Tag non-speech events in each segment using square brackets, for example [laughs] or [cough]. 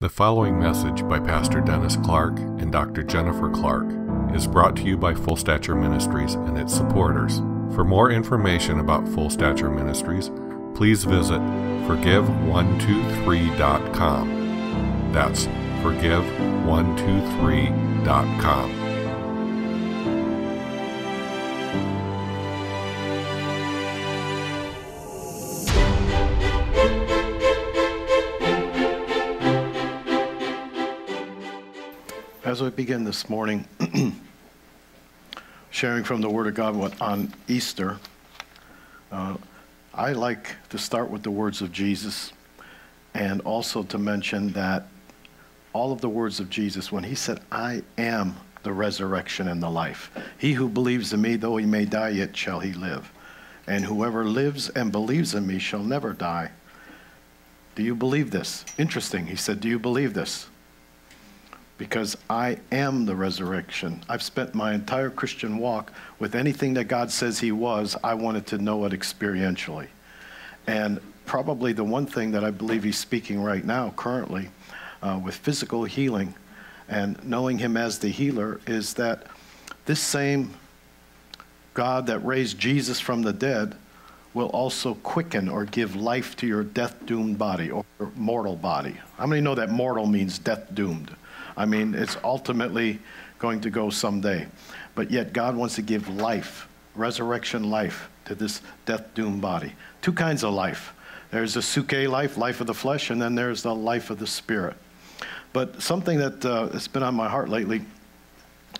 The following message by Pastor Dennis Clark and Dr. Jennifer Clark is brought to you by Full Stature Ministries and its supporters. For more information about Full Stature Ministries, please visit forgive123.com. That's forgive123.com. As we begin this morning, [clears throat] sharing from the Word of God on Easter, uh, I like to start with the words of Jesus and also to mention that all of the words of Jesus, when he said, I am the resurrection and the life, he who believes in me, though he may die, yet shall he live. And whoever lives and believes in me shall never die. Do you believe this? Interesting. He said, Do you believe this? Because I am the resurrection. I've spent my entire Christian walk with anything that God says He was, I wanted to know it experientially. And probably the one thing that I believe He's speaking right now, currently, uh, with physical healing and knowing Him as the healer, is that this same God that raised Jesus from the dead will also quicken or give life to your death doomed body or mortal body. How many know that mortal means death doomed? I mean, it's ultimately going to go someday. But yet, God wants to give life, resurrection life, to this death doomed body. Two kinds of life there's the psuche life, life of the flesh, and then there's the life of the spirit. But something that uh, has been on my heart lately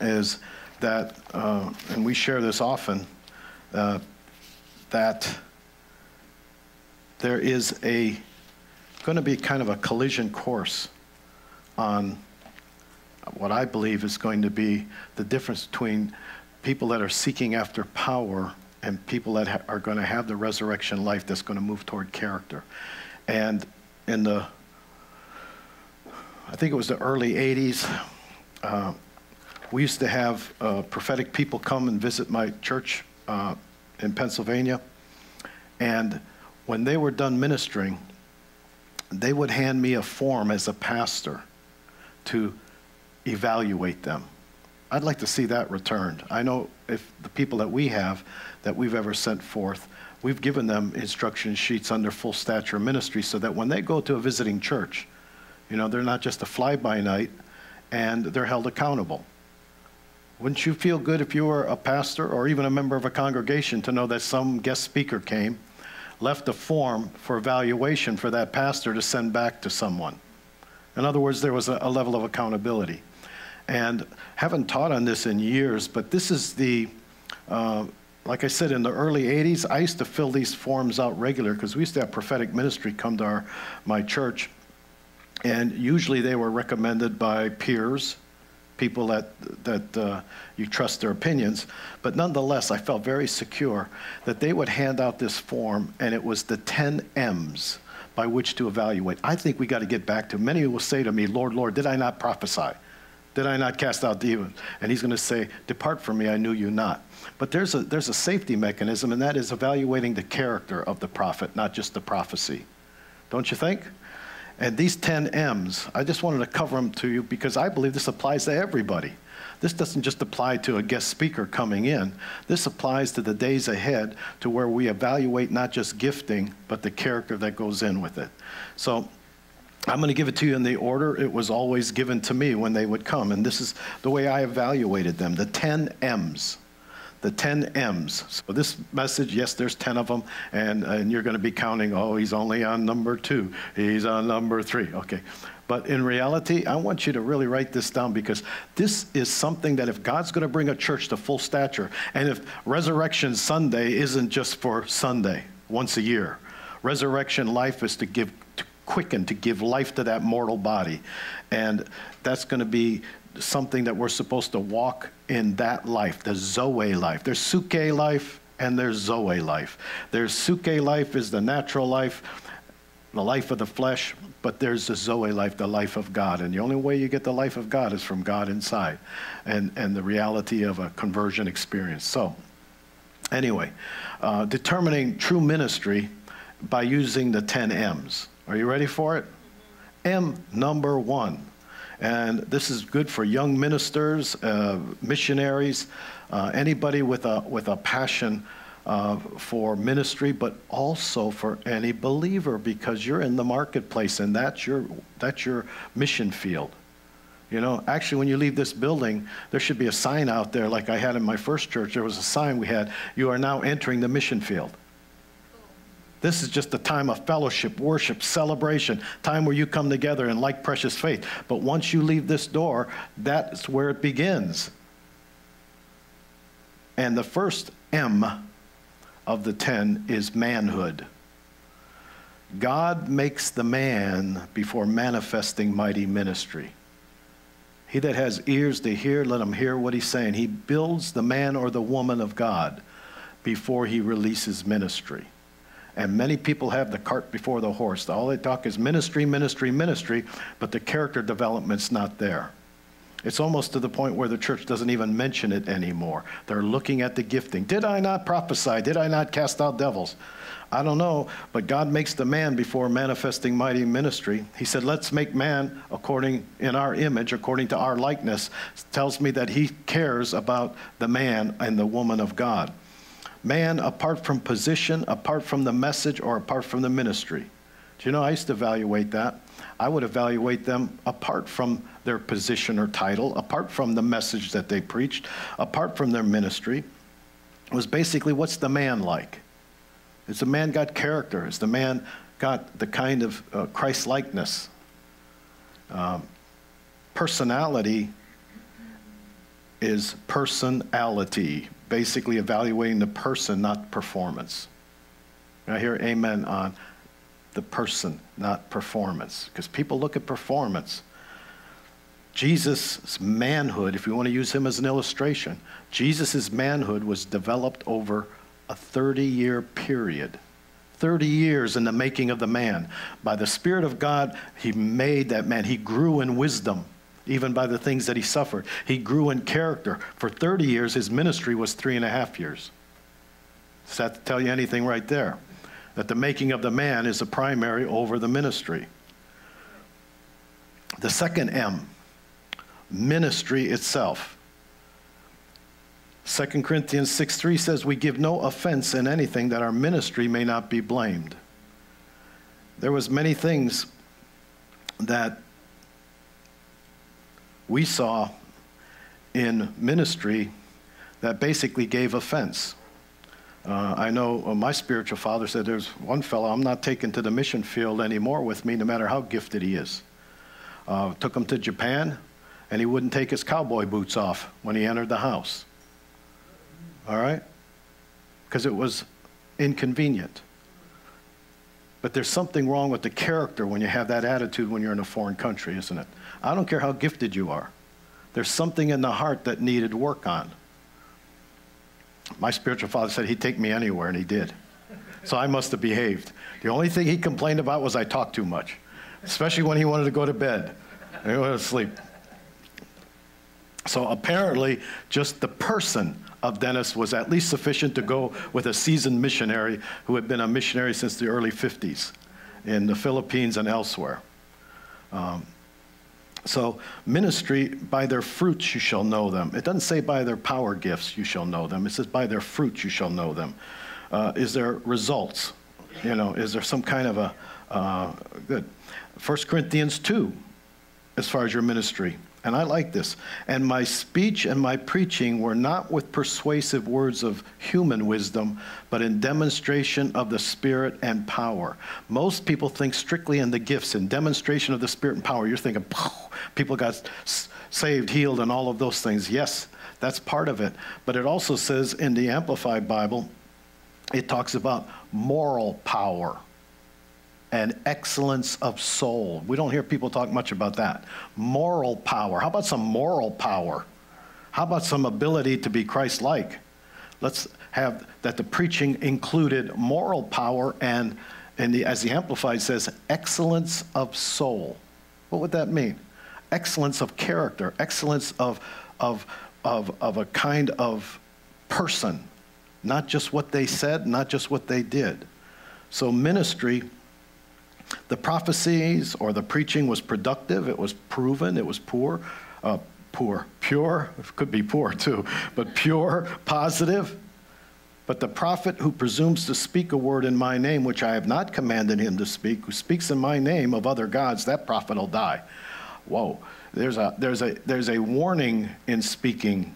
is that, uh, and we share this often, uh, that there is a going to be kind of a collision course on what I believe is going to be the difference between people that are seeking after power and people that ha- are going to have the resurrection life that's going to move toward character. And in the, I think it was the early 80s, uh, we used to have uh, prophetic people come and visit my church uh, in Pennsylvania. And when they were done ministering, they would hand me a form as a pastor to evaluate them. I'd like to see that returned. I know if the people that we have that we've ever sent forth, we've given them instruction sheets under full stature ministry so that when they go to a visiting church, you know, they're not just a fly by night and they're held accountable. Wouldn't you feel good if you were a pastor or even a member of a congregation to know that some guest speaker came, left a form for evaluation for that pastor to send back to someone? In other words, there was a, a level of accountability and haven't taught on this in years, but this is the, uh, like I said, in the early 80s, I used to fill these forms out regular because we used to have prophetic ministry come to our, my church. And usually they were recommended by peers, people that, that uh, you trust their opinions. But nonetheless, I felt very secure that they would hand out this form, and it was the 10 M's by which to evaluate. I think we got to get back to. Many will say to me, Lord, Lord, did I not prophesy? Did I not cast out demons? And he's going to say, Depart from me, I knew you not. But there's a, there's a safety mechanism, and that is evaluating the character of the prophet, not just the prophecy. Don't you think? And these 10 M's, I just wanted to cover them to you because I believe this applies to everybody. This doesn't just apply to a guest speaker coming in. This applies to the days ahead to where we evaluate not just gifting, but the character that goes in with it. So I'm going to give it to you in the order it was always given to me when they would come. And this is the way I evaluated them the 10 M's. The 10 M's. So, this message, yes, there's 10 of them, and, and you're going to be counting, oh, he's only on number two, he's on number three. Okay. But in reality, I want you to really write this down because this is something that if God's going to bring a church to full stature, and if Resurrection Sunday isn't just for Sunday, once a year, resurrection life is to give quicken, to give life to that mortal body. And that's going to be something that we're supposed to walk in that life, the Zoe life. There's Psuche life and there's Zoe life. There's Psuche life is the natural life, the life of the flesh, but there's the Zoe life, the life of God. And the only way you get the life of God is from God inside and, and the reality of a conversion experience. So, anyway, uh, determining true ministry by using the 10 M's. Are you ready for it? M number one. And this is good for young ministers, uh, missionaries, uh, anybody with a, with a passion uh, for ministry, but also for any believer because you're in the marketplace and that's your, that's your mission field. You know, actually, when you leave this building, there should be a sign out there, like I had in my first church. There was a sign we had You are now entering the mission field. This is just a time of fellowship, worship, celebration, time where you come together in like precious faith. But once you leave this door, that's where it begins. And the first M of the 10 is manhood. God makes the man before manifesting mighty ministry. He that has ears to hear, let him hear what he's saying. He builds the man or the woman of God before he releases ministry. And many people have the cart before the horse. All they talk is ministry, ministry, ministry, but the character development's not there. It's almost to the point where the church doesn't even mention it anymore. They're looking at the gifting. Did I not prophesy? Did I not cast out devils? I don't know, but God makes the man before manifesting mighty ministry. He said, Let's make man according in our image, according to our likeness. Tells me that he cares about the man and the woman of God man apart from position, apart from the message, or apart from the ministry. Do you know, I used to evaluate that. I would evaluate them apart from their position or title, apart from the message that they preached, apart from their ministry. It was basically what's the man like? Is the man got character? Is the man got the kind of uh, Christ likeness? Um, personality is personality basically evaluating the person, not performance. I hear amen on the person, not performance, because people look at performance. Jesus' manhood, if you want to use him as an illustration, Jesus' manhood was developed over a 30 year period. 30 years in the making of the man. By the Spirit of God, he made that man. He grew in wisdom even by the things that he suffered. He grew in character. For 30 years, his ministry was three and a half years. Does that tell you anything right there? That the making of the man is the primary over the ministry. The second M, ministry itself. 2 Corinthians 6 3 says, We give no offense in anything that our ministry may not be blamed. There was many things that we saw in ministry that basically gave offense. Uh, I know uh, my spiritual father said there's one fellow I'm not taking to the mission field anymore with me, no matter how gifted he is. Uh, took him to Japan, and he wouldn't take his cowboy boots off when he entered the house. All right? Because it was inconvenient. But there's something wrong with the character when you have that attitude when you're in a foreign country, isn't it? I don't care how gifted you are. There's something in the heart that needed work on. My spiritual father said he'd take me anywhere, and he did. So I must have behaved. The only thing he complained about was I talked too much, especially when he wanted to go to bed. He wanted to sleep. So apparently, just the person of Dennis was at least sufficient to go with a seasoned missionary who had been a missionary since the early 50s in the Philippines and elsewhere. Um, so, ministry, by their fruits you shall know them. It doesn't say by their power gifts you shall know them. It says by their fruits you shall know them. Uh, is there results? You know, is there some kind of a uh, good? 1 Corinthians 2, as far as your ministry. And I like this. And my speech and my preaching were not with persuasive words of human wisdom, but in demonstration of the Spirit and power. Most people think strictly in the gifts, in demonstration of the Spirit and power. You're thinking, people got saved, healed, and all of those things. Yes, that's part of it. But it also says in the Amplified Bible, it talks about moral power and excellence of soul. We don't hear people talk much about that. Moral power. How about some moral power? How about some ability to be Christ like? Let's have that the preaching included moral power and, and the, as the Amplified says, excellence of soul. What would that mean? Excellence of character, excellence of, of, of, of a kind of person, not just what they said, not just what they did. So, ministry The prophecies or the preaching was productive, it was proven, it was poor, uh, poor, pure, it could be poor too, but pure, positive. But the prophet who presumes to speak a word in my name, which I have not commanded him to speak, who speaks in my name of other gods, that prophet will die. Whoa. There's a, there's, a, there's a warning in speaking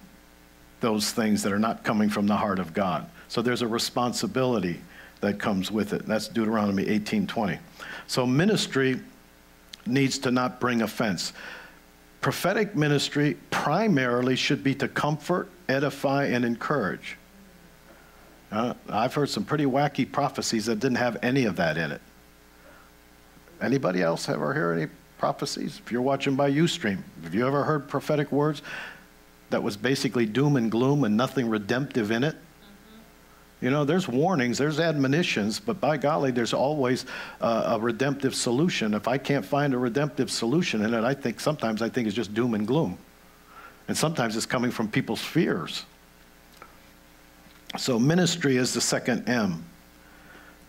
those things that are not coming from the heart of God. So there's a responsibility that comes with it. That's Deuteronomy 18:20. So ministry needs to not bring offense. Prophetic ministry primarily should be to comfort, edify, and encourage. Uh, I've heard some pretty wacky prophecies that didn't have any of that in it. Anybody else ever hear any prophecies? If you're watching by Ustream, have you ever heard prophetic words that was basically doom and gloom and nothing redemptive in it? You know, there's warnings, there's admonitions, but by golly, there's always uh, a redemptive solution. If I can't find a redemptive solution in it, I think sometimes I think it's just doom and gloom. And sometimes it's coming from people's fears. So, ministry is the second M.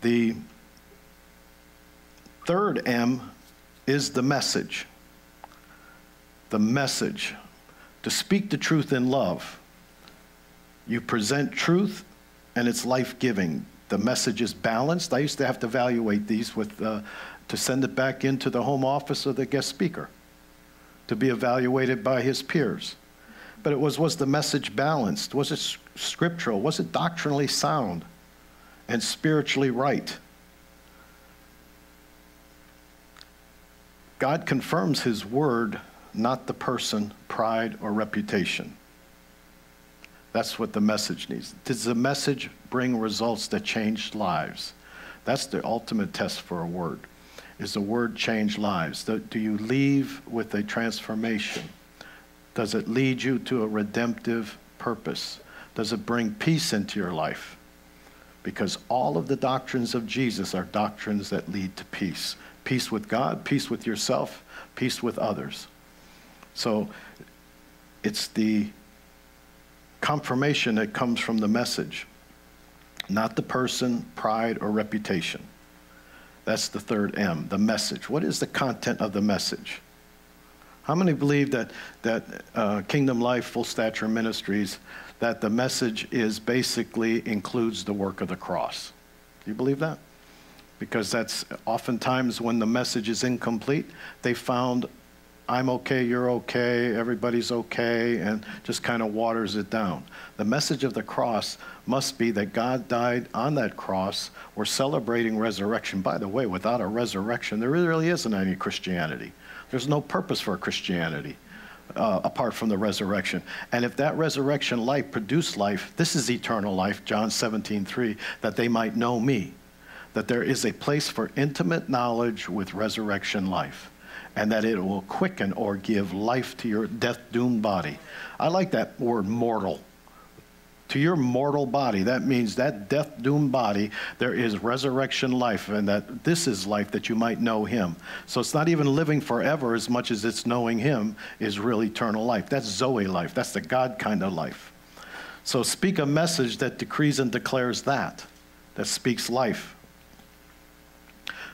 The third M is the message. The message. To speak the truth in love. You present truth and it's life giving. The message is balanced. I used to have to evaluate these with, uh, to send it back into the home office of the guest speaker to be evaluated by his peers but it was was the message balanced? Was it scriptural? Was it doctrinally sound and spiritually right? God confirms his word, not the person, pride, or reputation. That's what the message needs. Does the message bring results that change lives? That's the ultimate test for a word. Is the word change lives? Do you leave with a transformation? Does it lead you to a redemptive purpose? Does it bring peace into your life? Because all of the doctrines of Jesus are doctrines that lead to peace peace with God, peace with yourself, peace with others. So it's the confirmation that comes from the message, not the person, pride, or reputation. That's the third M, the message. What is the content of the message? How many believe that, that uh, Kingdom Life Full Stature Ministries, that the message is basically includes the work of the cross? Do you believe that? Because that's oftentimes when the message is incomplete, they found I'm okay, you're okay, everybody's okay, and just kind of waters it down. The message of the cross must be that God died on that cross. We're celebrating resurrection. By the way, without a resurrection, there really isn't any Christianity. There's no purpose for Christianity uh, apart from the resurrection. And if that resurrection life produced life, this is eternal life, John 17, 3, that they might know me. That there is a place for intimate knowledge with resurrection life, and that it will quicken or give life to your death doomed body. I like that word mortal to your mortal body. That means that death doomed body, there is resurrection life, and that this is life that you might know Him. So it's not even living forever as much as it's knowing Him is real eternal life. That's Zoe life, that's the God kind of life. So speak a message that decrees and declares that, that speaks life.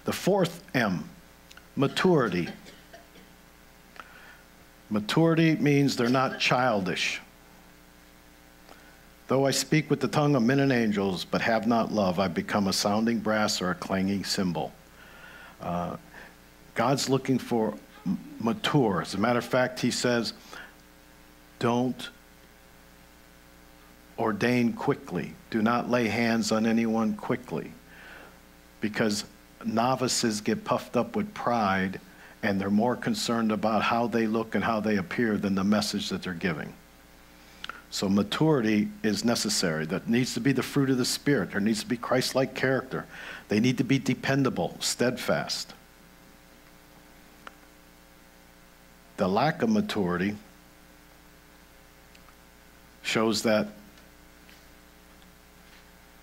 The fourth M, maturity. Maturity means they're not childish. Though I speak with the tongue of men and angels, but have not love, I become a sounding brass or a clanging cymbal. Uh, God's looking for mature. As a matter of fact, he says, don't ordain quickly. Do not lay hands on anyone quickly. Because novices get puffed up with pride and they're more concerned about how they look and how they appear than the message that they're giving. So maturity is necessary. That needs to be the fruit of the Spirit. There needs to be Christ like character. They need to be dependable, steadfast. The lack of maturity shows that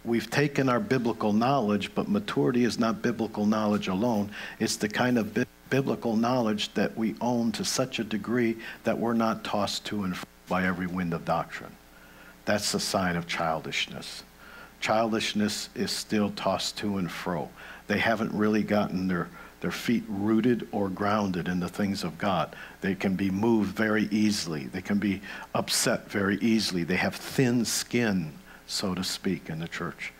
we've taken our biblical knowledge, but maturity is not biblical knowledge alone. It's the kind of biblical knowledge that we own to such a degree that we're not tossed to and fro by every wind of doctrine. That's a sign of childishness. Childishness is still tossed to and fro. They haven't really gotten their, their feet rooted or grounded in the things of God. They can be moved very easily. They can be upset very easily. They have thin skin, so to speak, in the church.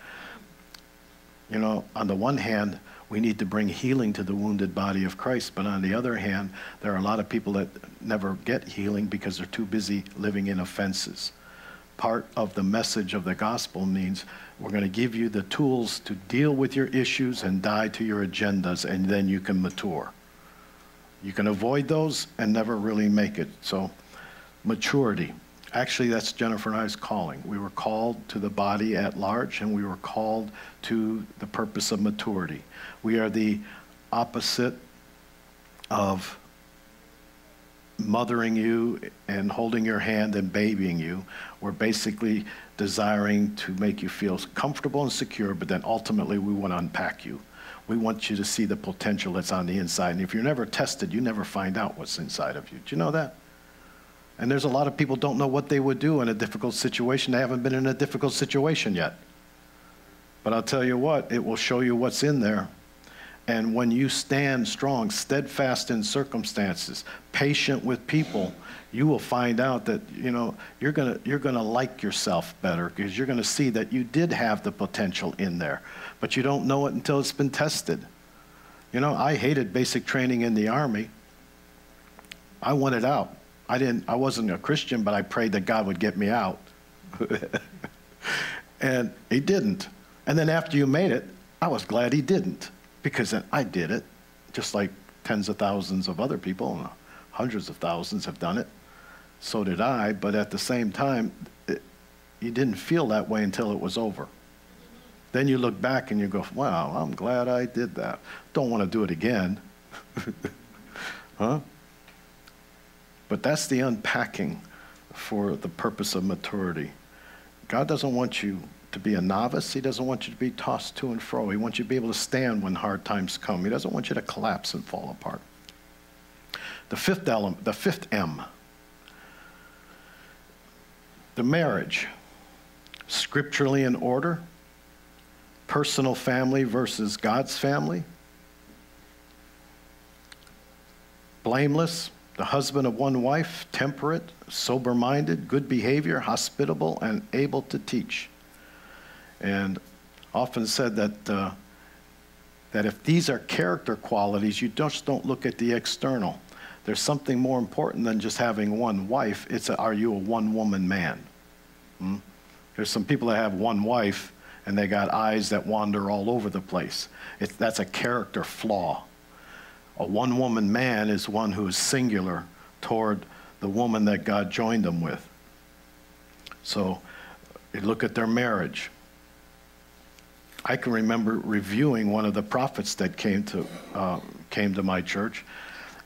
You know, on the one hand, we need to bring healing to the wounded body of Christ, but on the other hand, there are a lot of people that never get healing because they're too busy living in offenses. Part of the message of the gospel means we're going to give you the tools to deal with your issues and die to your agendas, and then you can mature. You can avoid those and never really make it. So, maturity. Actually, that's Jennifer and I's calling. We were called to the body at large, and we were called to the purpose of maturity. We are the opposite of mothering you and holding your hand and babying you. We're basically desiring to make you feel comfortable and secure, but then ultimately we want to unpack you. We want you to see the potential that's on the inside. And if you're never tested, you never find out what's inside of you. Do you know that? And there's a lot of people don't know what they would do in a difficult situation. They haven't been in a difficult situation yet. But I'll tell you what, it will show you what's in there. And when you stand strong, steadfast in circumstances, patient with people, you will find out that you know you're gonna you're gonna like yourself better because you're gonna see that you did have the potential in there, but you don't know it until it's been tested. You know, I hated basic training in the army. I wanted out. I didn't. I wasn't a Christian, but I prayed that God would get me out, [laughs] and He didn't. And then after you made it, I was glad He didn't because then I did it, just like tens of thousands of other people, and hundreds of thousands have done it. So did I, but at the same time, it, you didn't feel that way until it was over. Then you look back and you go, wow, I'm glad I did that. Don't want to do it again. [laughs] huh? But that's the unpacking for the purpose of maturity. God doesn't want you to be a novice. He doesn't want you to be tossed to and fro. He wants you to be able to stand when hard times come. He doesn't want you to collapse and fall apart. The fifth element, the fifth M, the marriage, scripturally in order, personal family versus God's family, blameless, the husband of one wife, temperate, sober minded, good behavior, hospitable, and able to teach and often said that, uh, that if these are character qualities, you just don't look at the external. There's something more important than just having one wife. It's a, are you a one woman man? Hmm? There's some people that have one wife and they got eyes that wander all over the place. That's a character flaw. A one woman man is one who is singular toward the woman that God joined them with. So you look at their marriage. I can remember reviewing one of the prophets that came to, uh, came to my church,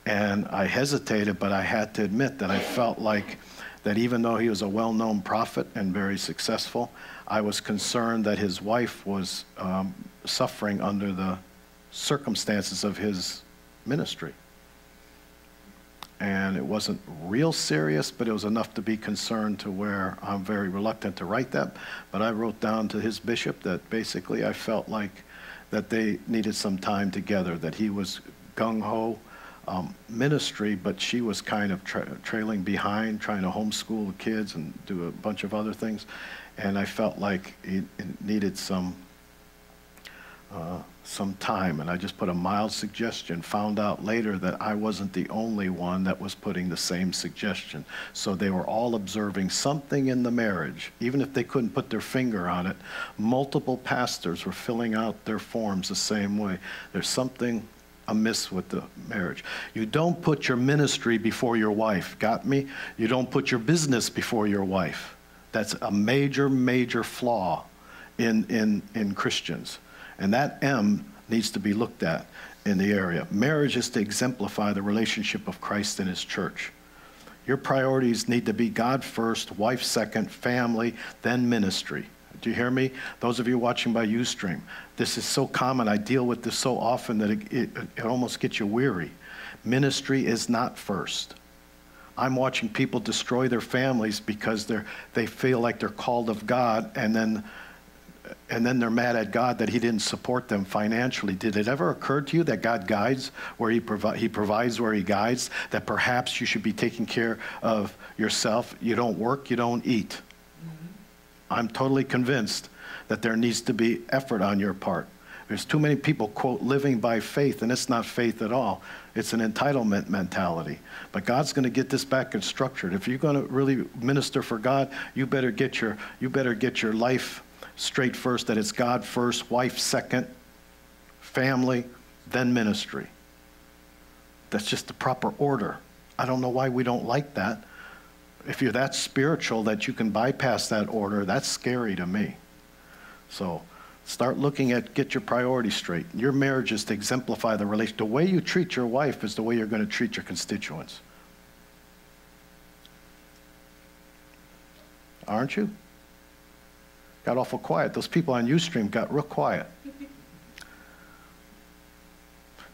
and I hesitated, but I had to admit that I felt like that even though he was a well known prophet and very successful, I was concerned that his wife was um, suffering under the circumstances of his ministry and it wasn't real serious, but it was enough to be concerned to where I'm very reluctant to write that. But I wrote down to his bishop that basically I felt like that they needed some time together, that he was gung ho um, ministry, but she was kind of tra- trailing behind, trying to homeschool the kids and do a bunch of other things. And I felt like it, it needed some. Uh, some time, and I just put a mild suggestion. Found out later that I wasn't the only one that was putting the same suggestion. So they were all observing something in the marriage, even if they couldn't put their finger on it. Multiple pastors were filling out their forms the same way. There's something amiss with the marriage. You don't put your ministry before your wife. Got me? You don't put your business before your wife. That's a major, major flaw in, in, in Christians. And that M needs to be looked at in the area. Marriage is to exemplify the relationship of Christ and his church. Your priorities need to be God first, wife second, family, then ministry. Do you hear me? Those of you watching by Ustream, this is so common. I deal with this so often that it, it, it almost gets you weary. Ministry is not first. I'm watching people destroy their families because they're, they feel like they're called of God, and then and then they're mad at God that He didn't support them financially. Did it ever occur to you that God guides where He, provi- he provides where He guides? That perhaps you should be taking care of yourself? You don't work, you don't eat. Mm-hmm. I'm totally convinced that there needs to be effort on your part. There's too many people, quote, living by faith, and it's not faith at all. It's an entitlement mentality. But God's going to get this back and structured. If you're going to really minister for God, you better get your, you better get your life straight first, that it's God first, wife second, family, then ministry. That's just the proper order. I don't know why we don't like that. If you're that spiritual that you can bypass that order, that's scary to me. So start looking at get your priorities straight. Your marriage is to exemplify the relation. The way you treat your wife is the way you're going to treat your constituents. Aren't you? Got awful quiet. Those people on Ustream got real quiet.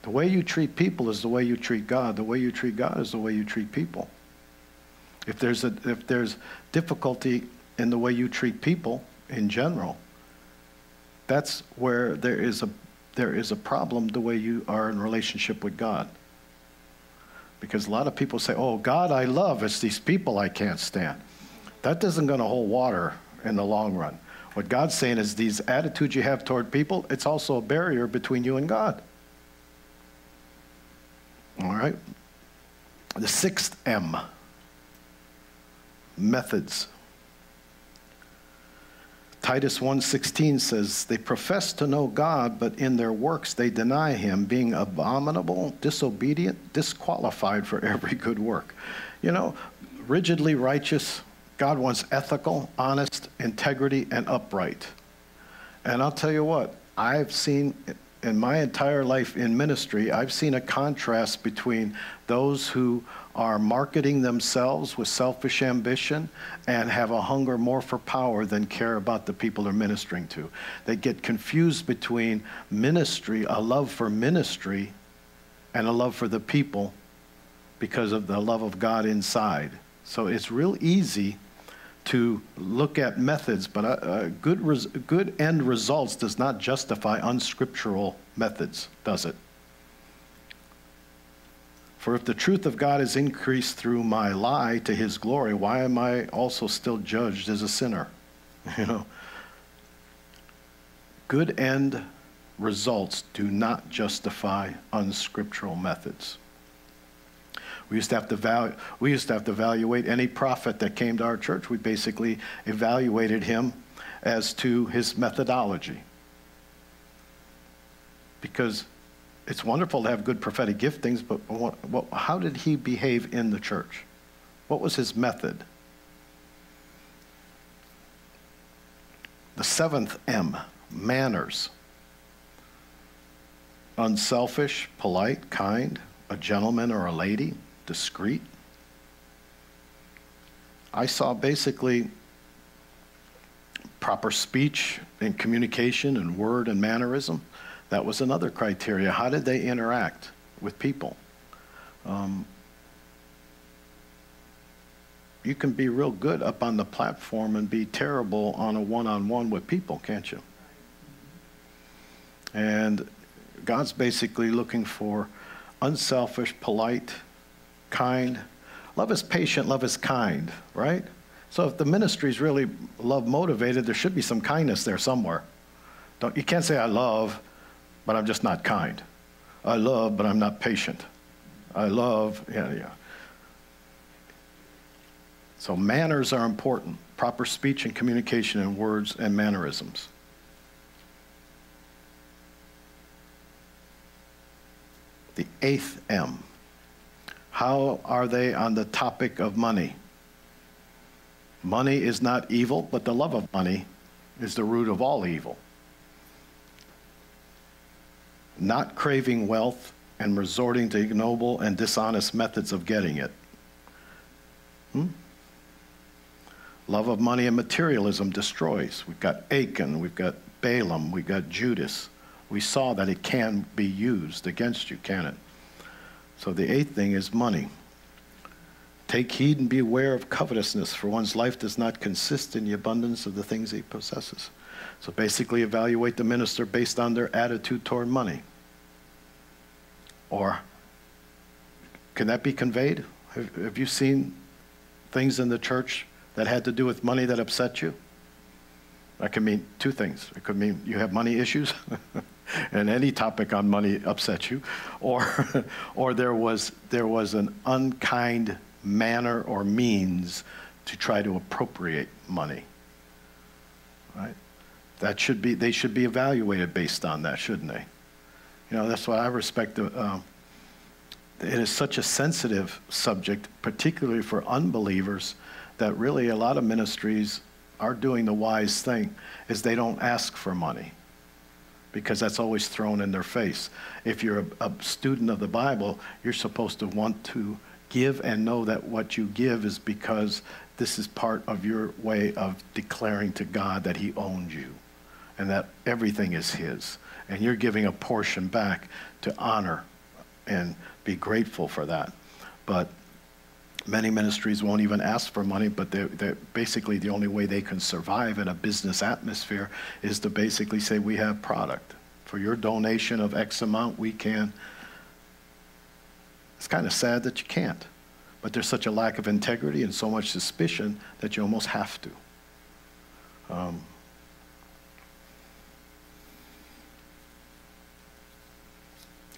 The way you treat people is the way you treat God. The way you treat God is the way you treat people. If there's, a, if there's difficulty in the way you treat people in general, that's where there is a, there is a problem the way you are in relationship with God. Because a lot of people say, oh, God I love, it's these people I can't stand. That isn't going to hold water in the long run. What God's saying is these attitudes you have toward people, it's also a barrier between you and God. All right? The sixth M methods. Titus 1:16 says they profess to know God but in their works they deny him being abominable, disobedient, disqualified for every good work. You know, rigidly righteous God wants ethical, honest, integrity, and upright. And I'll tell you what, I've seen in my entire life in ministry, I've seen a contrast between those who are marketing themselves with selfish ambition and have a hunger more for power than care about the people they're ministering to. They get confused between ministry, a love for ministry, and a love for the people because of the love of God inside. So it's real easy to look at methods, but uh, uh, good, good end results does not justify unscriptural methods, does it? For if the truth of God is increased through my lie to his glory, why am I also still judged as a sinner? [laughs] You know, good end results do not justify unscriptural methods. We used to have to val- we used to have to evaluate any prophet that came to our church. We basically evaluated him as to his methodology. Because it's wonderful to have good prophetic giftings, but what, what, how did he behave in the church? What was his method? The seventh M, manners. Unselfish, polite, kind, a gentleman or a lady discreet. I saw basically proper speech and communication and word and mannerism. That was another criteria. How did they interact with people? Um, you can be real good up on the platform and be terrible on a one on one with people, can't you? And God's basically looking for unselfish, polite, kind. Love is patient, love is kind, right? So if the ministry is really love motivated, there should be some kindness there somewhere. Don't, you can't say, I love, but I'm just not kind. I love, but I'm not patient. I love, yeah, yeah. So manners are important proper speech and communication in words and mannerisms. The eighth M how are they on the topic of money? Money is not evil, but the love of money is the root of all evil. Not craving wealth and resorting to ignoble and dishonest methods of getting it. Hmm? Love of money and materialism destroys. We've got Achan, we've got Balaam, we've got Judas. We saw that it can be used against you, can it? So the eighth thing is money. Take heed and beware of covetousness, for one's life does not consist in the abundance of the things he possesses. So basically, evaluate the minister based on their attitude toward money. Or can that be conveyed? Have, have you seen things in the church that had to do with money that upset you? That can mean two things. It could mean you have money issues, [laughs] and any topic on money upset you, or, [laughs] or there, was, there was an unkind manner or means to try to appropriate money. Right? That should be, they should be evaluated based on that, shouldn't they? You know, that's why I respect the, uh, it is such a sensitive subject, particularly for unbelievers, that really a lot of ministries are doing the wise thing is they don't ask for money because that's always thrown in their face. If you're a, a, student of the Bible, you're supposed to want to give and know that what you give is because this is part of your way of declaring to God that He owns you and that everything is His. And you're giving a portion back to honor and be grateful for that. But many ministries won't even ask for money, but they're, they're, basically the only way they can survive in a business atmosphere is to basically say, we have product. For your donation of X amount, we can. It's kind of sad that you can't. But there's such a lack of integrity and so much suspicion that you almost have to. Um,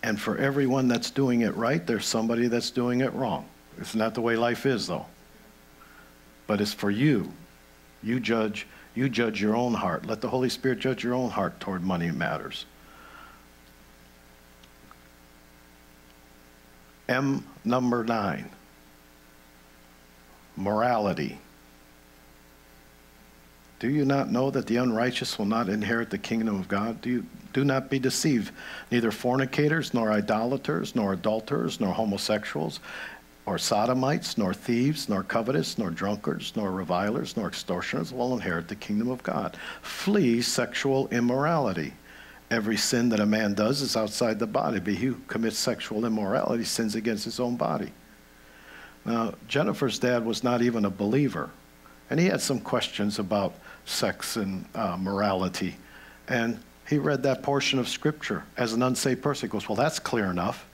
and for everyone that's doing it right, there's somebody that's doing it wrong. It's not the way life is, though. But it's for you. You judge. You judge your own heart. Let the Holy Spirit judge your own heart toward money matters. M number nine morality. Do you not know that the unrighteous will not inherit the kingdom of God? Do, you, do not be deceived. Neither fornicators, nor idolaters, nor adulterers, nor homosexuals, or sodomites, nor thieves, nor covetous, nor drunkards, nor revilers, nor extortioners will inherit the kingdom of God. Flee sexual immorality. Every sin that a man does is outside the body, but he who commits sexual immorality sins against his own body. Now, Jennifer's dad was not even a believer, and he had some questions about sex and uh, morality. And he read that portion of Scripture as an unsaved person. He goes, Well, that's clear enough.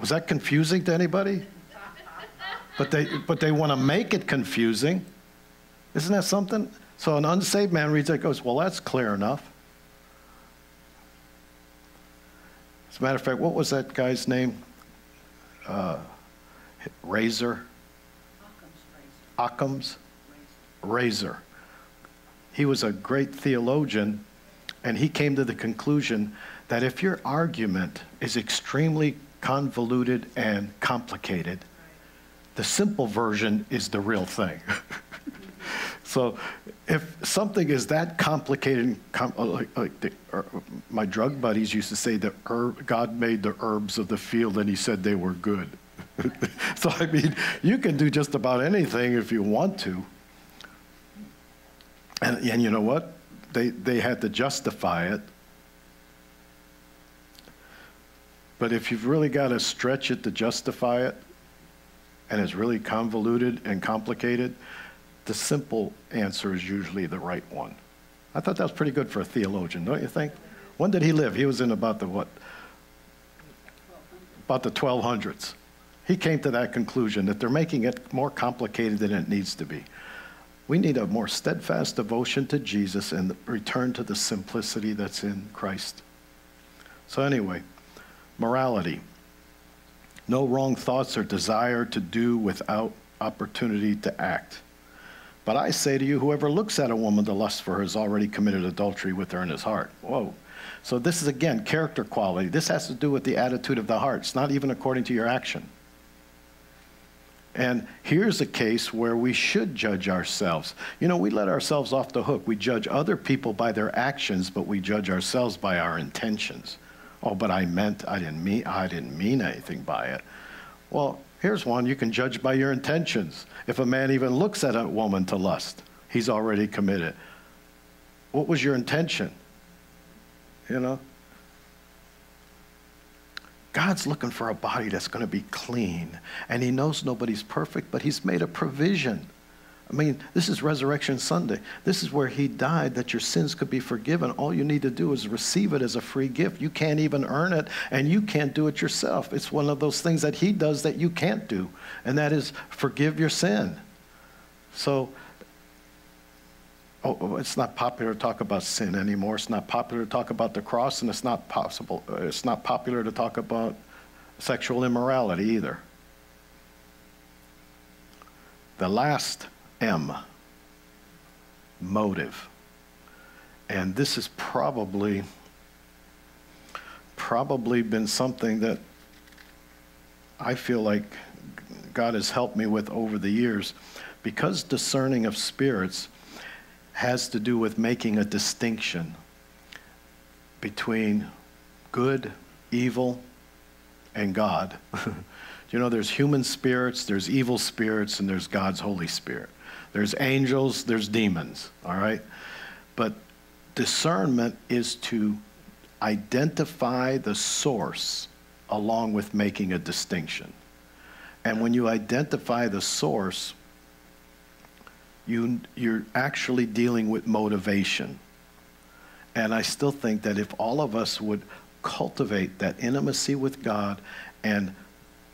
Was that confusing to anybody? But they, but they want to make it confusing. Isn't that something? So an unsaved man reads that goes, Well, that's clear enough. As a matter of fact, what was that guy's name? Uh, Razor? Occam's razor. He was a great theologian, and he came to the conclusion that if your argument is extremely convoluted and complicated, the simple version is the real thing. [laughs] so if something is that complicated, com- uh, like, like the, uh, my drug buddies used to say that God made the herbs of the field and he said they were good. [laughs] so, I mean, you can do just about anything if you want to. And, and you know what? They, they had to justify it. But if you've really got to stretch it to justify it, and it's really convoluted and complicated, the simple answer is usually the right one. I thought that was pretty good for a theologian, don't you think? When did he live? He was in about the what? About the 1200s he came to that conclusion that they're making it more complicated than it needs to be. We need a more steadfast devotion to Jesus and return to the simplicity that's in Christ. So, anyway, morality. No wrong thoughts or desire to do without opportunity to act. But I say to you, whoever looks at a woman to lust for her has already committed adultery with her in his heart. Whoa. So, this is again character quality. This has to do with the attitude of the heart. It's not even according to your action. And here's a case where we should judge ourselves. You know, we let ourselves off the hook. We judge other people by their actions, but we judge ourselves by our intentions. Oh, but I meant I didn't mean I didn't mean anything by it. Well, here's one you can judge by your intentions. If a man even looks at a woman to lust, he's already committed. What was your intention? You know? God's looking for a body that's going to be clean. And He knows nobody's perfect, but He's made a provision I mean, this is Resurrection Sunday. This is where He died that your sins could be forgiven. All you need to do is receive it as a free gift. You can't even earn it, and you can't do it yourself. It's one of those things that He does that you can't do, and that is forgive your sin. So, oh, oh it's not popular to talk about sin anymore. It's not popular to talk about the cross, and it's not possible. Uh, it's not popular to talk about sexual immorality either. The last M, motive. And this has probably probably been something that I feel like God has helped me with over the years because discerning of spirits has to do with making a distinction between good, evil, and God. [laughs] you know, there's human spirits, there's evil spirits, and there's God's Holy Spirit. There's angels, there's demons, all right? But discernment is to identify the source along with making a distinction. And when you identify the source, you, you're actually dealing with motivation. And I still think that if all of us would cultivate that intimacy with God and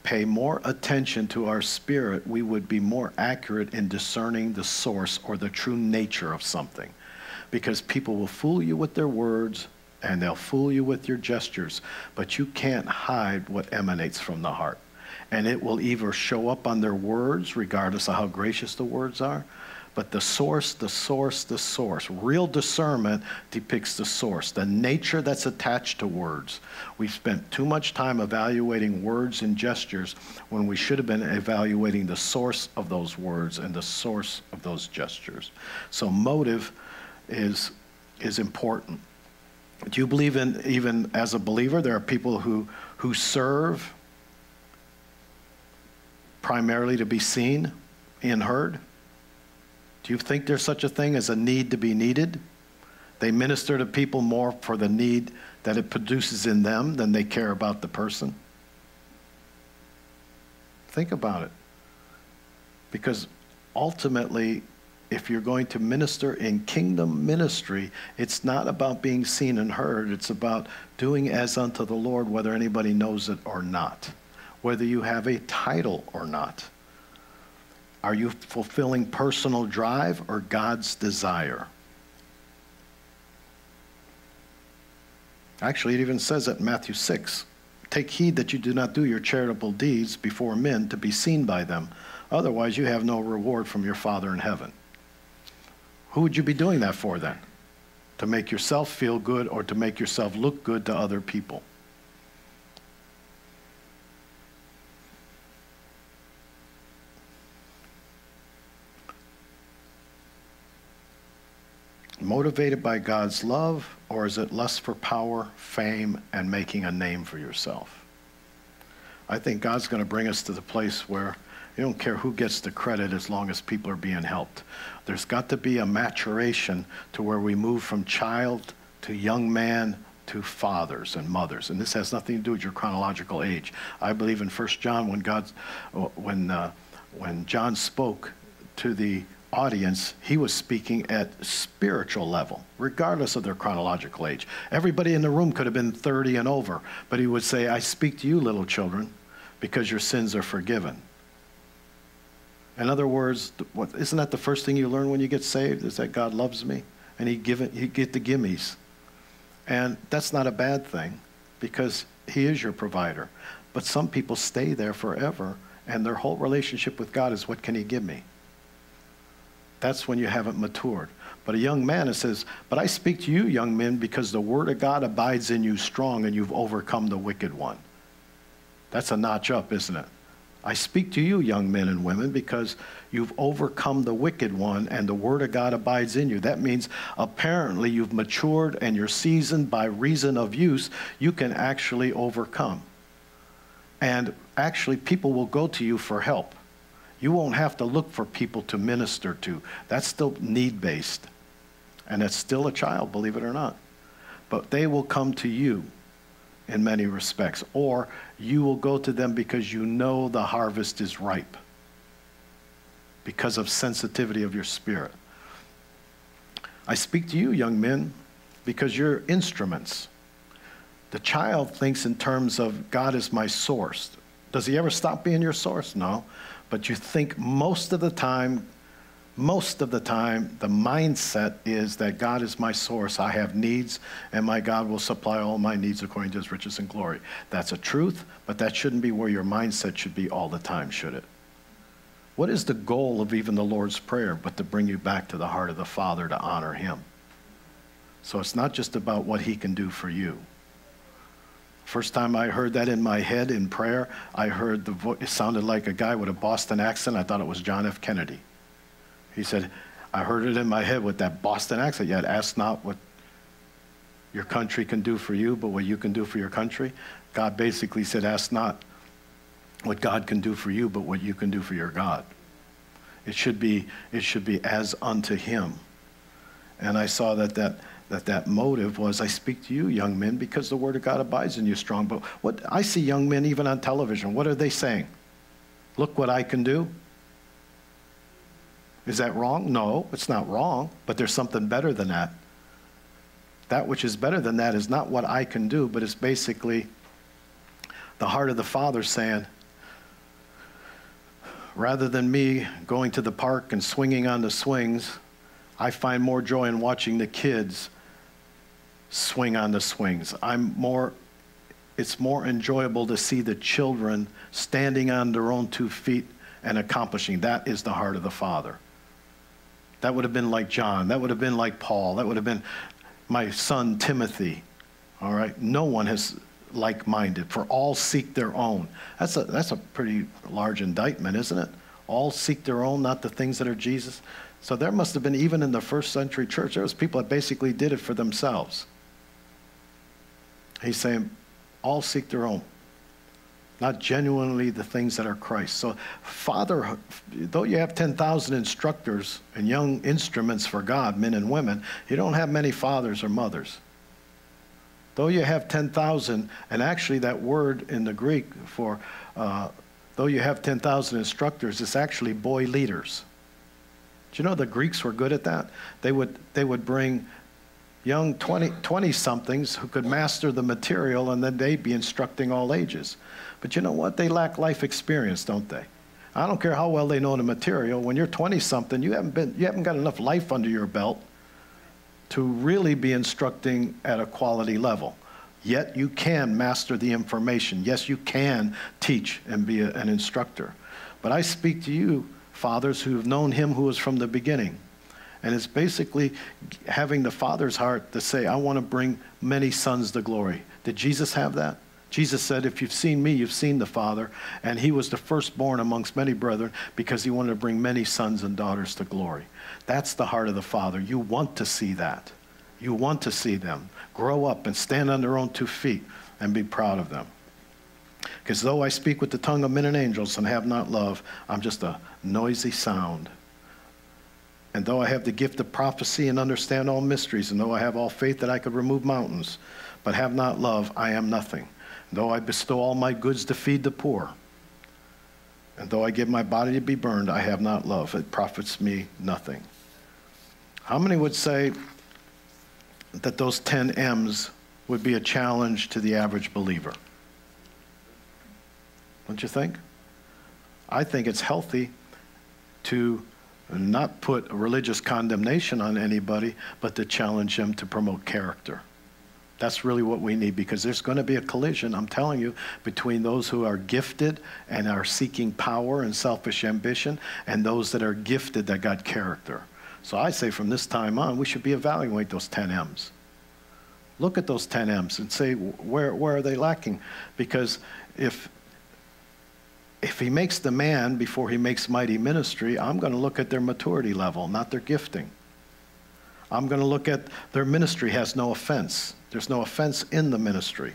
pay more attention to our spirit, we would be more accurate in discerning the source or the true nature of something. Because people will fool you with their words and they'll fool you with your gestures, but you can't hide what emanates from the heart. And it will either show up on their words, regardless of how gracious the words are, but the source, the source, the source. Real discernment depicts the source, the nature that's attached to words. We've spent too much time evaluating words and gestures when we should have been evaluating the source of those words and the source of those gestures. So motive is, is important. Do you believe in, even as a believer, there are people who, who serve primarily to be seen and heard? Do you think there's such a thing as a need to be needed? They minister to people more for the need that it produces in them than they care about the person. Think about it. Because ultimately, if you're going to minister in kingdom ministry, it's not about being seen and heard. It's about doing as unto the Lord, whether anybody knows it or not, whether you have a title or not. Are you fulfilling personal drive or God's desire? Actually, it even says it in Matthew 6 Take heed that you do not do your charitable deeds before men to be seen by them. Otherwise, you have no reward from your Father in heaven. Who would you be doing that for then? To make yourself feel good or to make yourself look good to other people? Motivated by God's love, or is it lust for power, fame, and making a name for yourself? I think God's going to bring us to the place where you don't care who gets the credit as long as people are being helped. There's got to be a maturation to where we move from child to young man to fathers and mothers. And this has nothing to do with your chronological age. I believe in 1 John when God, when, uh, when John spoke to the audience, he was speaking at spiritual level, regardless of their chronological age. Everybody in the room could have been 30 and over, but he would say, I speak to you, little children, because your sins are forgiven. In other words, what, isn't that the first thing you learn when you get saved? Is that God loves me, and He give it, you get the gimmies, and that's not a bad thing, because He is your provider. But some people stay there forever, and their whole relationship with God is, what can He give me? That's when you haven't matured. But a young man, it says, But I speak to you, young men, because the word of God abides in you strong and you've overcome the wicked one. That's a notch up, isn't it? I speak to you, young men and women, because you've overcome the wicked one and the word of God abides in you. That means apparently you've matured and you're seasoned by reason of use. You can actually overcome. And actually, people will go to you for help. You won't have to look for people to minister to. That's still need based. And it's still a child, believe it or not. But they will come to you in many respects. Or you will go to them because you know the harvest is ripe. because of sensitivity of your spirit. I speak to you, young men, because you're instruments. The child thinks in terms of God is my source. Does he ever stop being your source? No. But you think most of the time, most of the time, the mindset is that God is my source. I have needs, and my God will supply all my needs according to his riches and glory. That's a truth, but that shouldn't be where your mindset should be all the time, should it? What is the goal of even the Lord's Prayer but to bring you back to the heart of the Father to honor Him? So it's not just about what He can do for you. First time I heard that in my head in prayer, I heard the voice, it sounded like a guy with a Boston accent. I thought it was John F. Kennedy. He said, I heard it in my head with that Boston accent. Yet ask not what your country can do for you, but what you can do for your country. God basically said, ask not what God can do for you, but what you can do for your God. It should be, it should be as unto him. And I saw that that, that that motive was I speak to you, young men, because the word of God abides in you strong. But what I see young men even on television, what are they saying? Look what I can do. Is that wrong? No, it's not wrong, but there's something better than that. That which is better than that is not what I can do, but it's basically the heart of the Father saying, rather than me going to the park and swinging on the swings, I find more joy in watching the kids swing on the swings. I'm more it's more enjoyable to see the children standing on their own two feet and accomplishing. That is the heart of the Father. That would have been like John. That would have been like Paul. That would have been my son Timothy. All right? No one has like minded, for all seek their own. That's a, that's a pretty large indictment, isn't it? All seek their own, not the things that are Jesus. So there must have been, even in the first century church, there was people that basically did it for themselves. He's saying, all seek their own, not genuinely the things that are Christ. So, Father, though you have 10,000 instructors and young instruments for God, men and women, you don't have many fathers or mothers. Though you have 10,000, and actually that word in the Greek for, uh, though you have 10,000 instructors, it's actually boy leaders. Do you know the Greeks were good at that? They would, they would bring young 20, 20 somethings who could master the material and then they'd be instructing all ages. But you know what? They lack life experience, don't they? I don't care how well they know the material. When you're 20 something, you haven't been you haven't got enough life under your belt to really be instructing at a quality level. Yet you can master the information. Yes, you can teach and be a, an instructor. But I speak to you, fathers, who have known him who was from the beginning. And it's basically having the Father's heart to say, I want to bring many sons to glory. Did Jesus have that? Jesus said, If you've seen me, you've seen the Father. And he was the firstborn amongst many brethren because he wanted to bring many sons and daughters to glory. That's the heart of the Father. You want to see that. You want to see them grow up and stand on their own two feet and be proud of them. Because though I speak with the tongue of men and angels and have not love, I'm just a noisy sound. And though I have the gift of prophecy and understand all mysteries, and though I have all faith that I could remove mountains, but have not love, I am nothing. And Though I bestow all my goods to feed the poor, and though I give my body to be burned, I have not love. It profits me nothing. How many would say that those 10 M's would be a challenge to the average believer? Don't you think? I think it's healthy to not put religious condemnation on anybody, but to challenge them to promote character. That's really what we need because there's going to be a collision, I'm telling you, between those who are gifted and are seeking power and selfish ambition and those that are gifted that got character. So I say from this time on, we should be evaluating those 10 M's. Look at those 10 M's and say, where, where are they lacking? Because if, if he makes the man before he makes mighty ministry, I'm going to look at their maturity level, not their gifting. I'm going to look at their ministry has no offense. There's no offense in the ministry.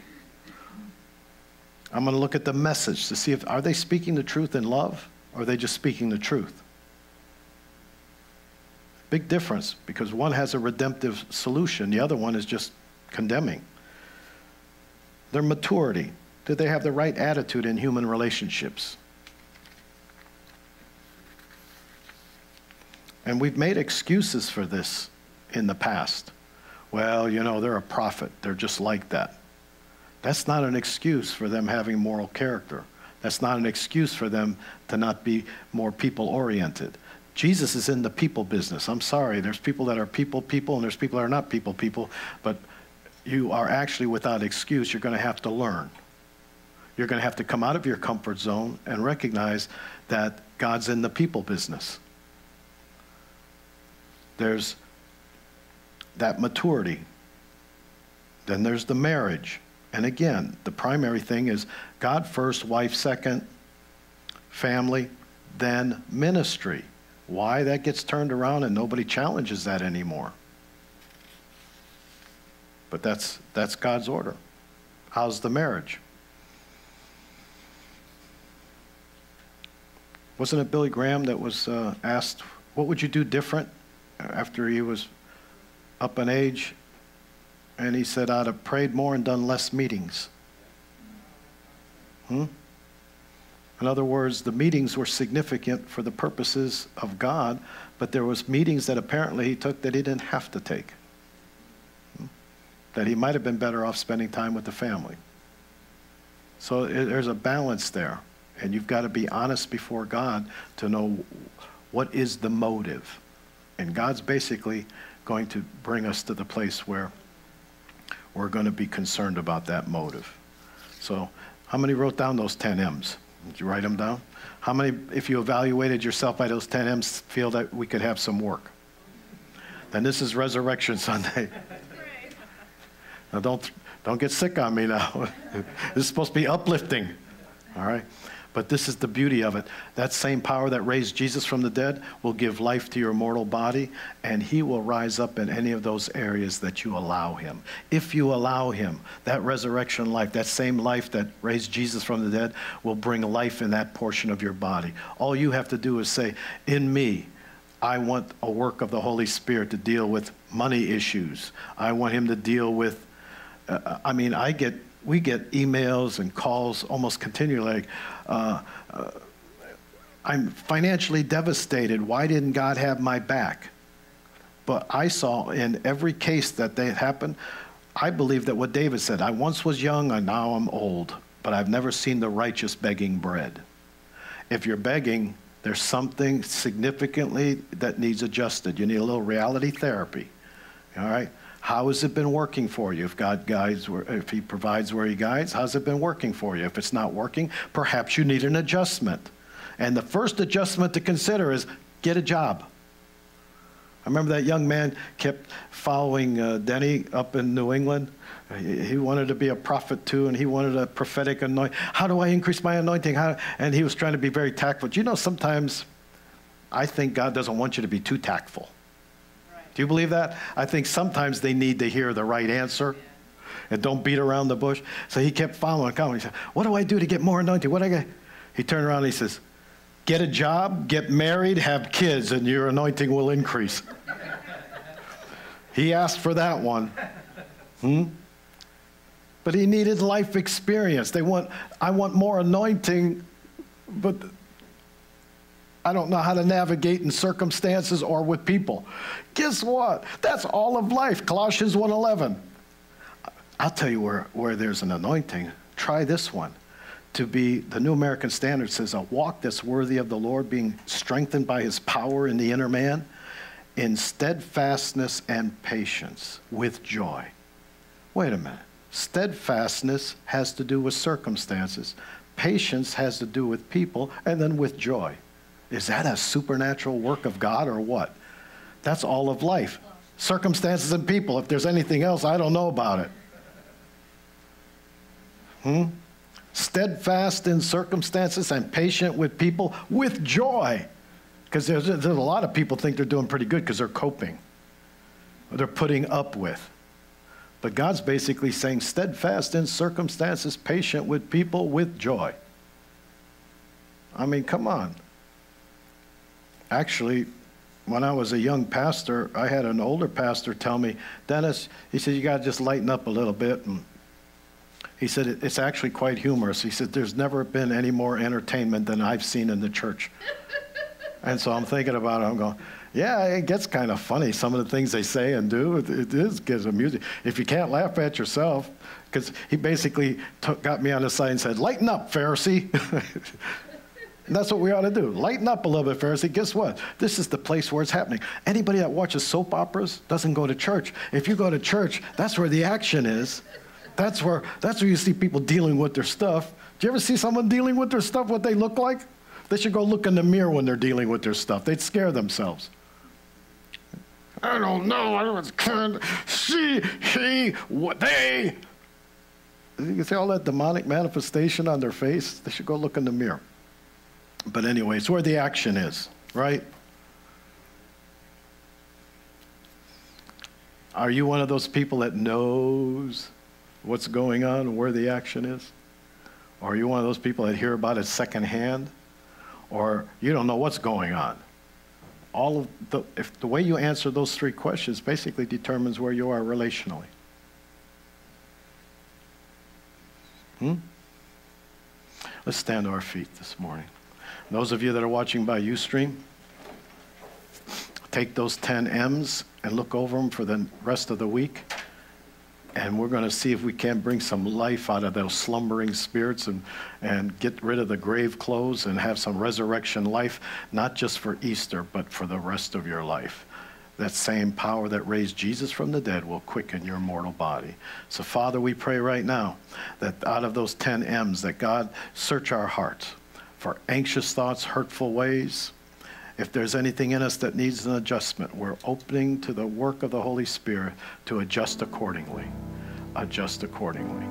I'm going to look at the message to see if are they speaking the truth in love or are they just speaking the truth? Big difference because one has a redemptive solution, the other one is just condemning. Their maturity. Do they have the right attitude in human relationships? And we've made excuses for this in the past. Well, you know, they're a prophet, they're just like that. That's not an excuse for them having moral character. That's not an excuse for them to not be more people oriented. Jesus is in the people business. I'm sorry. There's people that are people people, and there's people that are not people people, but you are actually without excuse. You're going to have to learn. You're going to have to come out of your comfort zone and recognize that God's in the people business. There's that maturity. Then there's the marriage. And again, the primary thing is God first, wife second, family, then ministry. Why that gets turned around and nobody challenges that anymore. But that's, that's God's order. How's the marriage? Wasn't it Billy Graham that was uh, asked, What would you do different after he was up in age? And he said, I'd have prayed more and done less meetings. Hmm? In other words, the meetings were significant for the purposes of God, but there was meetings that apparently he took that he didn't have to take. Hmm? That he might have been better off spending time with the family. So there's a balance there. And you've got to be honest before God to know what is the motive. And God's basically going to bring us to the place where we're going to be concerned about that motive. So, how many wrote down those 10 M's? Did you write them down? How many, if you evaluated yourself by those 10 M's, feel that we could have some work? Then this is Resurrection [laughs] Sunday. now, don't, don't get sick on me now. [laughs] this is supposed to be uplifting. All right? But this is the beauty of it. That same power that raised Jesus from the dead will give life to your mortal body, and he will rise up in any of those areas that you allow him. If you allow him, that resurrection life, that same life that raised Jesus from the dead, will bring life in that portion of your body. All you have to do is say, In me, I want a work of the Holy Spirit to deal with money issues. I want him to deal with, uh, I mean, I get we get emails and calls almost continually like, uh, uh, I'm financially devastated. Why didn't God have my back? But I saw in every case that they happened, I believe that what David said, I once was young and now I'm old, but I've never seen the righteous begging bread. If you're begging, there's something significantly that needs adjusted. You need a little reality therapy. All right? How has it been working for you? If God guides, where, if He provides where He guides, how's it been working for you? If it's not working, perhaps you need an adjustment. And the first adjustment to consider is get a job. I remember that young man kept following uh, Denny up in New England. He, he, wanted to be a prophet too, and he wanted a prophetic anointing. How do I increase my anointing? How? And he was trying to be very tactful. Do you know sometimes I think God doesn't want you to be too tactful. Do you believe that? I think sometimes they need to hear the right answer and don't beat around the bush. So he kept following, coming. He said, What do I do to get more anointing? What do I get? He turned around and he says, Get a job, get married, have kids, and your anointing will increase. he asked for that one. Hmm? But he needed life experience. They want, I want more anointing, but I don't know how to navigate in circumstances or with people. Guess what? That's all of life. Colossians 1:11. I'll tell you where, where there's an anointing. Try this one. To be, the New American Standard says, a walk that's worthy of the Lord, being strengthened by his power in the inner man, in steadfastness and patience, with joy. Wait a minute. Steadfastness has to do with circumstances, patience has to do with people, and then with joy. Is that a supernatural work of God or what? That's all of life. Circumstances and people. If there's anything else, I don't know about it. Hmm? Steadfast in circumstances and patient with people with joy. Because there's, there's a lot of people think they're doing pretty good because they're coping. They're putting up with. But God's basically saying steadfast in circumstances, patient with people with joy. I mean, come on. Actually, when I was a young pastor, I had an older pastor tell me, Dennis, he said, you got to just lighten up a little bit. And he said, it's actually quite humorous. He said, there's never been any more entertainment than I've seen in the church. [laughs] and so I'm thinking about it. I'm going, Yeah, it gets kind of funny. Some of the things they say and do, it, it is gets amusing. If you can't laugh at yourself, because he basically took, got me on the side and said, "Lighten up, Pharisee." [laughs] that's what we ought to do. Lighten up bit, Pharisee. Guess what? This is the place where it's happening. Anybody that watches soap operas doesn't go to church. If you go to church, that's where the action is. That's where that's where you see people dealing with their stuff. Do you ever see someone dealing with their stuff? What they look like? They should go look in the mirror when they're dealing with their stuff. They'd scare themselves. I don't know. I was kind she, he, what they. You can see all that demonic manifestation on their face. They should go look in the mirror. But anyway, it's where the action is, right? Are you one of those people that knows what's going on and where the action is? Or are you one of those people that hear about it secondhand? Or you don't know what's going on? All of the, if the way you answer those three questions basically determines where you are relationally. Hmm? Let's stand to our feet this morning. Those of you that are watching by Ustream, take those 10 M's and look over them for the rest of the week. And we're going to see if we can bring some life out of those slumbering spirits and, and get rid of the grave clothes and have some resurrection life, not just for Easter, but for the rest of your life. That same power that raised Jesus from the dead will quicken your mortal body. So, Father, we pray right now that out of those 10 M's, that God search our hearts for anxious thoughts, hurtful ways. If there's anything in us that needs an adjustment, we're opening to the work of the Holy Spirit to adjust accordingly. Adjust accordingly.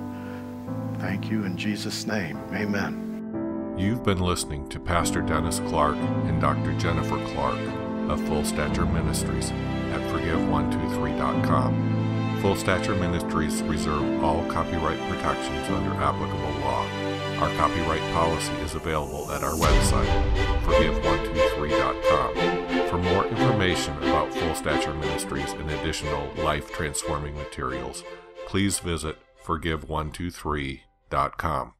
Thank you in Jesus' name. Amen. You've been listening to Pastor Dennis Clark and Dr. Jennifer Clark of Full Stature Ministries at Forgive123.com. Full Stature Ministries reserve all copyright protections under applicable law. Our copyright policy is available at our website, forgive123.com. For more information about Full Stature Ministries and additional life transforming materials, please visit forgive123.com.